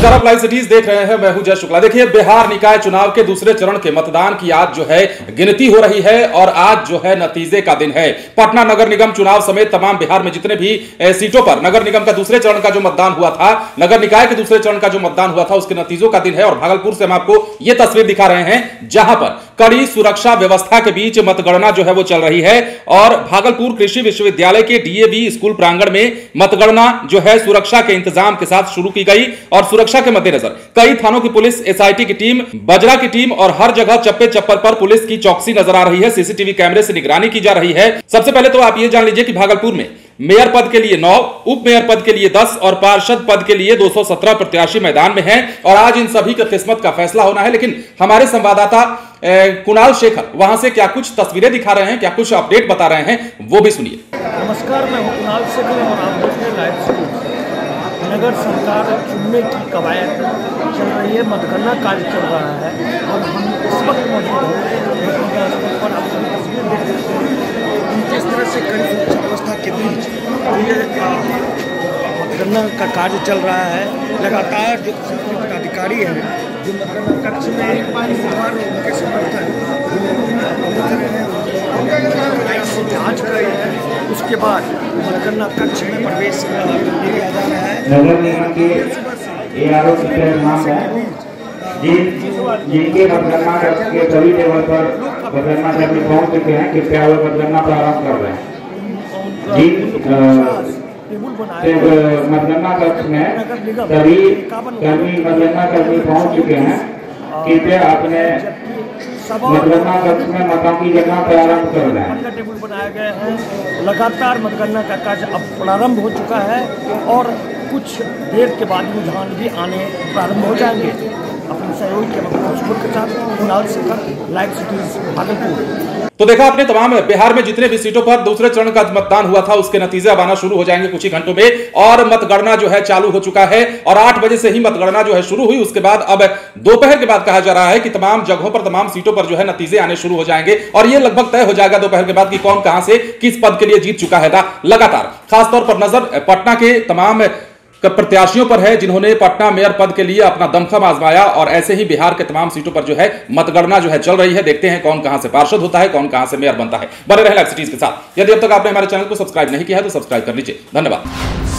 नमस्कार, आप live cities देख रहे हैं। मैं हूँ जय शुक्ला। देखिए, बिहार निकाय चुनाव के दूसरे चरण के मतदान की आज जो है गिनती हो रही है और आज जो है नतीजे का दिन है। पटना नगर निगम चुनाव समेत तमाम बिहार में जितने भी सीटों पर नगर निगम का दूसरे चरण का जो मतदान हुआ था, नगर निकाय के दूसरे चरण का जो मतदान हुआ था, उसके नतीजों का दिन है। और भागलपुर से हम आपको ये तस्वीर दिखा रहे हैं, जहाँ पर कड़ी सुरक्षा व्यवस्था के बीच मतगणना जो है वो चल रही है और भागलपुर कृषि विश्वविद्यालय के डीएवी स्कूल प्रांगण में मतगणना जो है सुरक्षा के इंतज़ाम के साथ शुरू की गई और सुरक्षा के मद्देनजर कई थानों की पुलिस, एसआईटी की टीम, बजरा की टीम और हर जगह चप्पे चप्पल पर पुलिस की चौकसी नज़र आ रही है। सीसीटीवी कैमरे से निगरानी की जा रही है। सबसे पहले तो आप ये जान लीजिए कि भागलपुर में मेयर पद के लिए नौ, उप मेयर पद के लिए दस और पार्षद पद के लिए 217 प्रत्याशी मैदान में हैं और आज इन सभी का किस्मत का फैसला होना है। लेकिन हमारे संवाददाता कुणाल शेखर वहाँ से क्या कुछ तस्वीरें दिखा रहे हैं, क्या कुछ अपडेट बता रहे हैं, वो भी सुनिए। नमस्कार, मैं हूँ कुणाल शेखर और आप लाइव स्कूल नगर सरकार चुनने की कवायद चल रही है, मतगणना कार्य चल रहा है और हम इस वक्त मौजूद हैं मतगणना स्थल पर आप सभी तस्वीर देख सकते हैं जिस तरह से कड़ी सुरक्षा व्यवस्था के बीच ये आ, मतगणना का कार्य चल रहा है। लगातार जो पदाधिकारी हैं जो मतगणना कक्ष में उम्मीदवार उनके समर्थक लाइन से जाँच कर रहे हैं उसके बाद मतगणना कक्ष में प्रवेश किया जा रहा है। नगर निगम के जिन जिनके मतगणना के सभी लेवल पर मतगणना कर्मी पहुँच चुके हैं कृपया वो मतगणना प्रारंभ कर रहे हैं। जिन टेबुल बनाए से, अ, मतगणना कक्ष में सभी कर्मी मतगणना कर्मी पहुँच चुके हैं। कृपया अपने मतगणना कक्ष में मतों की गणना प्रारंभ कर रहे हैं। टेबल है। लगातार मतगणना का कार्य अब प्रारंभ हो चुका है और कुछ देर के बाद रुझान भी आने प्रारंभ हो जाएँगे। अपने सहयोगी के भोजपुर के साथ कुणाल शेखर लाइव सिटीज़ भागलपुर तो देखा आपने तमाम बिहार में जितने भी सीटों पर दूसरे चरण का मतदान हुआ था, उसके नतीजे अब आना शुरू हो जाएँगे कुछ ही घंटों में और मतगणना जो है चालू हो चुका है और आठ बजे से ही मतगणना जो है शुरू हुई। उसके बाद अब दोपहर के बाद कहा जा रहा है कि तमाम जगहों पर, तमाम सीटों पर जो है नतीजे आने शुरू हो जाएँगे और ये लगभग तय हो जाएगा दोपहर के बाद कि कौन कहाँ से किस पद के लिए जीत चुका है लगातार। खासतौर पर नज़र, पटना के तमाम प्रत्याशियों पर है जिन्होंने पटना मेयर पद के लिए अपना दमखम आजमाया और ऐसे ही बिहार के तमाम सीटों पर जो है मतगणना जो है चल रही है, देखते हैं कौन कहाँ से पार्षद होता है, कौन कहाँ से मेयर बनता है। बने रहे के साथ। यदि अब तक आपने हमारे चैनल को सब्सक्राइब नहीं किया है तो सब्सक्राइब कर लीजिए। धन्यवाद।